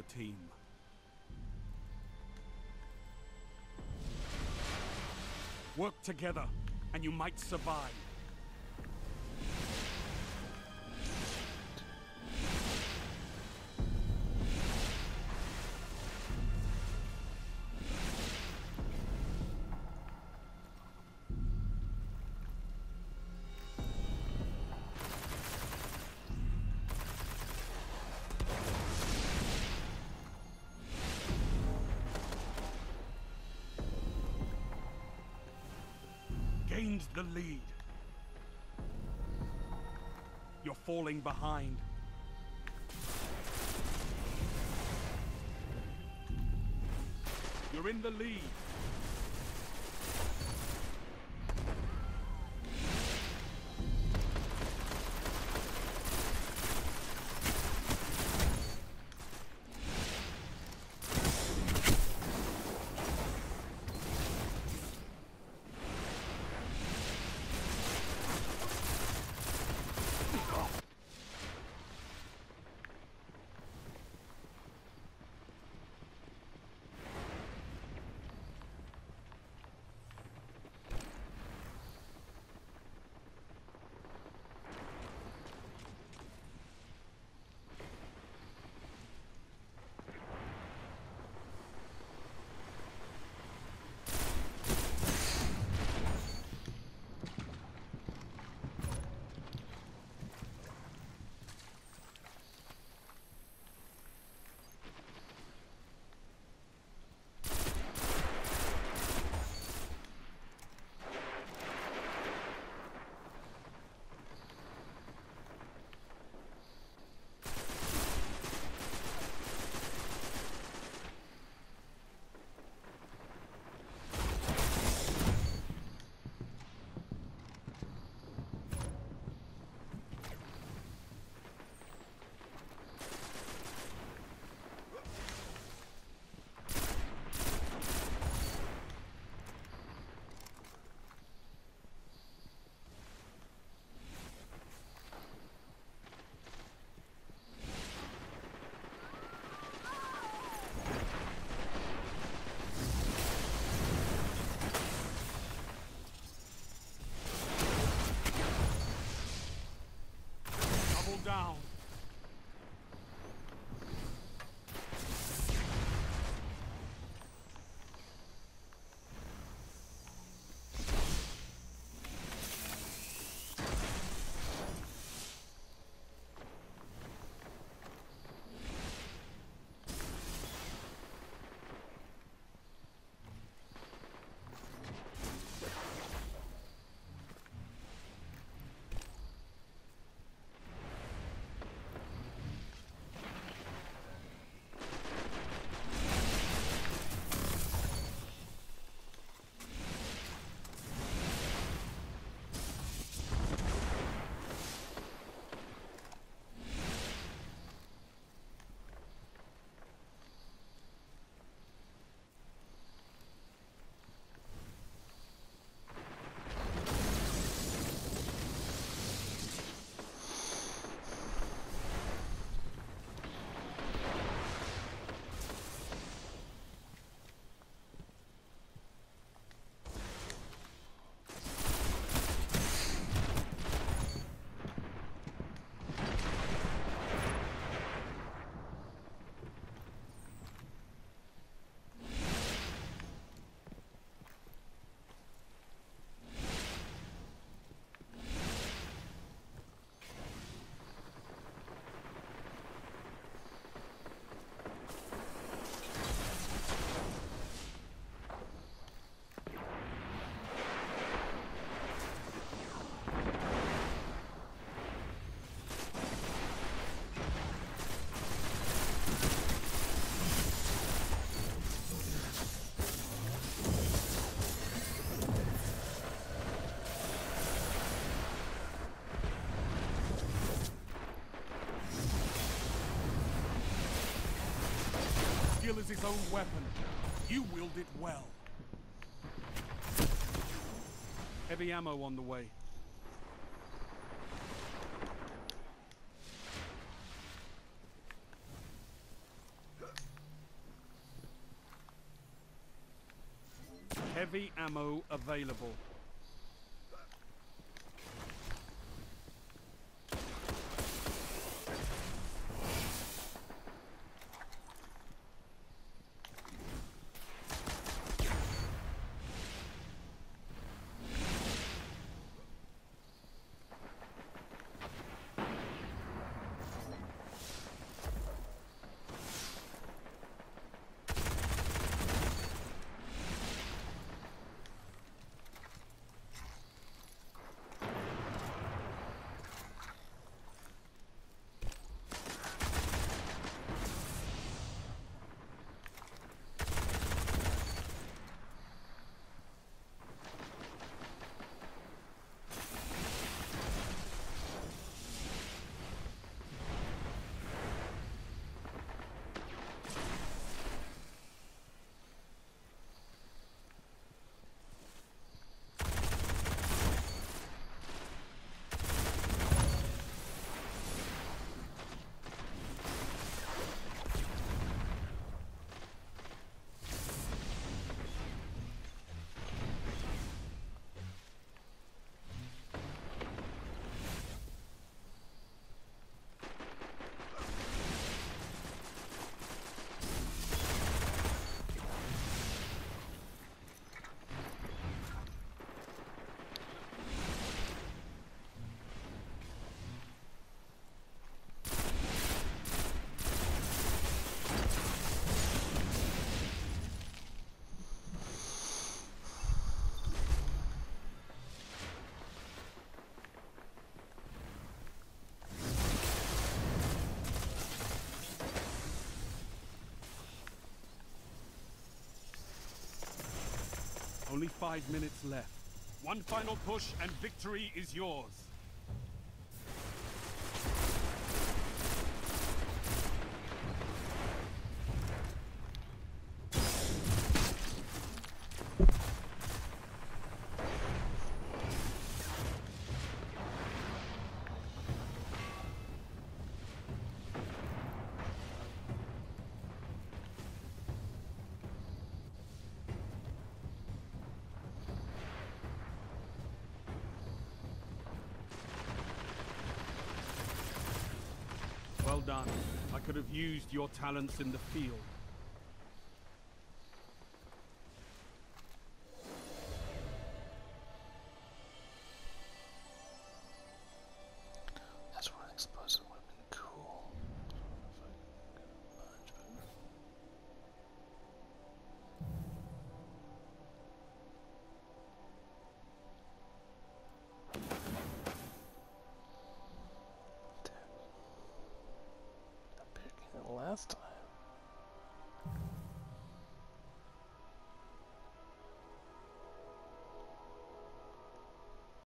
Alpha Team. Work together, and you might survive. The lead. You're falling behind. You're in the lead. steel is his own weapon. You wield it well. Heavy ammo on the way. Heavy ammo available. Only five minutes left. One final push and victory is yours. Well done. I could have used your talents in the field.